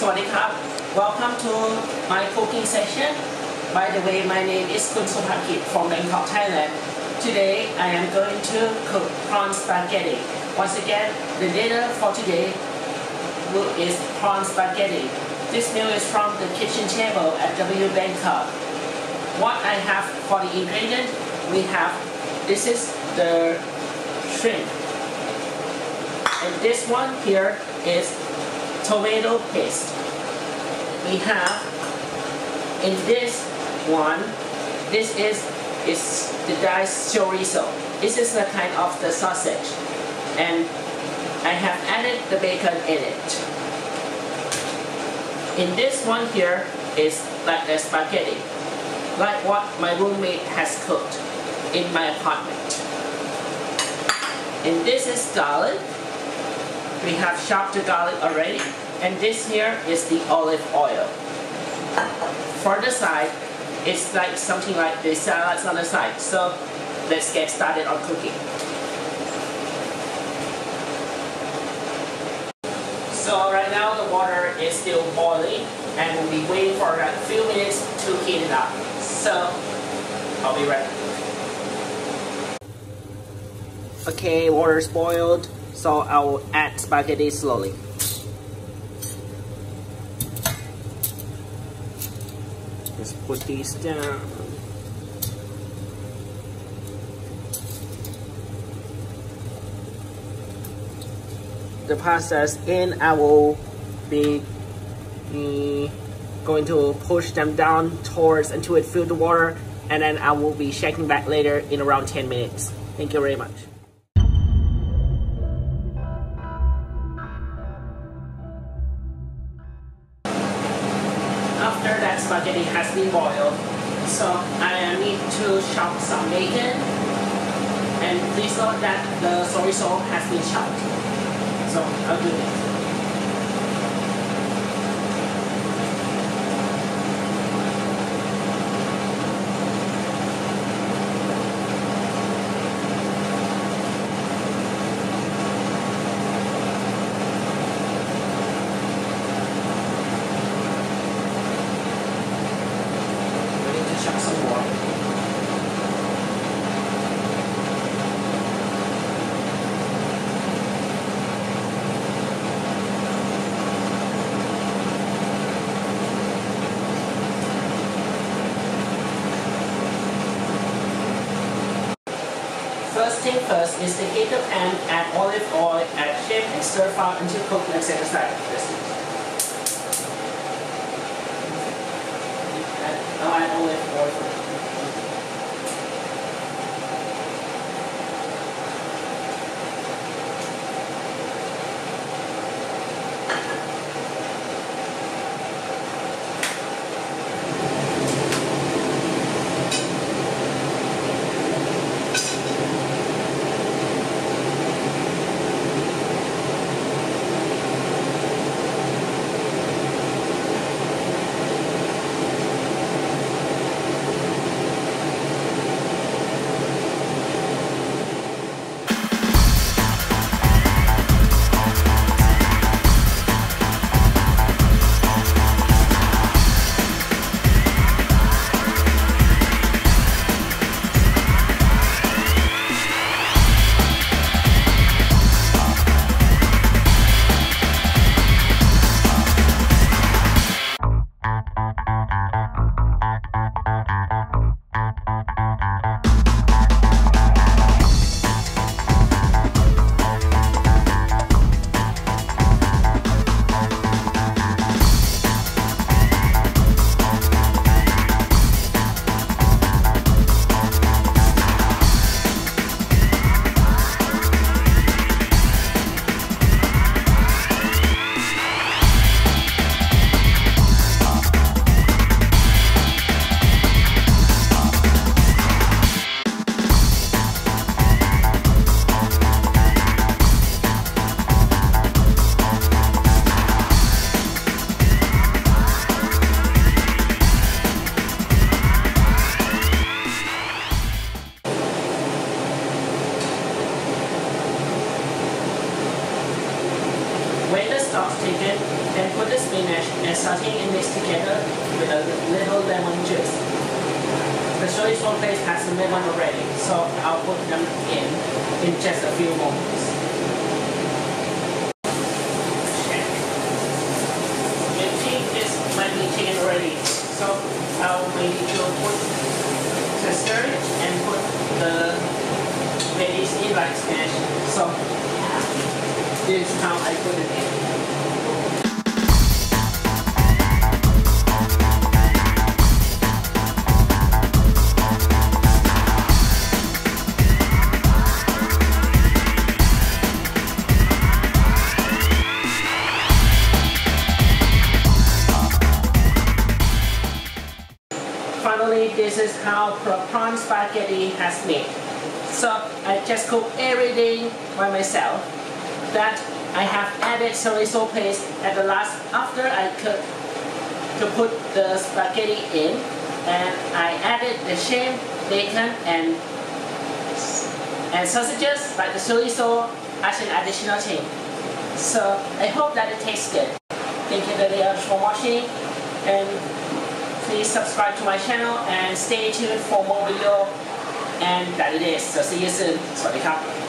Sawadee. Welcome to my cooking session. By the way, my name is Khun Supakrit from Bangkok, Thailand. Today I am going to cook prawn spaghetti. Once again, the dinner for today is prawn spaghetti. This meal is from the kitchen table at W Bangkok. What I have for the ingredient, we have, this is the shrimp. And this one here is tomato paste. We have in this one, this is is the diced chorizo. This is the kind of the sausage. And I have added the bacon in it. In this one here is like a spaghetti, like what my roommate has cooked in my apartment. And this is garlic. We have chopped the garlic already. And this here is the olive oil. For the side, it's like something like the salads on the side. So let's get started on cooking. So right now the water is still boiling and we'll be waiting for a few minutes to heat it up. So I'll be ready. Okay, water's boiled, so I will add spaghetti slowly. Let's put these down. The process and I will be mm, going to push them down towards until it fills the water and then I will be shaking back later in around 10 minutes. Thank you very much. That spaghetti has been boiled, so I need to chop some bacon. And please note that the soy sauce has been chopped. So I'll do this. We need to chop some more. First thing first is to heat the pan, add olive oil, add shrimp, and stir fry until cooked and set aside. Spinach and saute and mix together with a little lemon juice. The chorizo paste has lemon already, so I'll put them in in just a few moments. Check. The chicken is might be chicken already, so I'll maybe to put the stir it and put the veggies in like spinach. So this is how I put it in. How pra- prawn spaghetti has made. So I just cook everything by myself. That I have added chorizo paste at the last after I cook to put the spaghetti in, and I added the shrimp, bacon, and and sausages like the chorizo as an additional thing. So I hope that it tastes good. Thank you very much for watching, and please subscribe to my channel and stay tuned for more video and that it is. So see you soon. สวัสดีครับ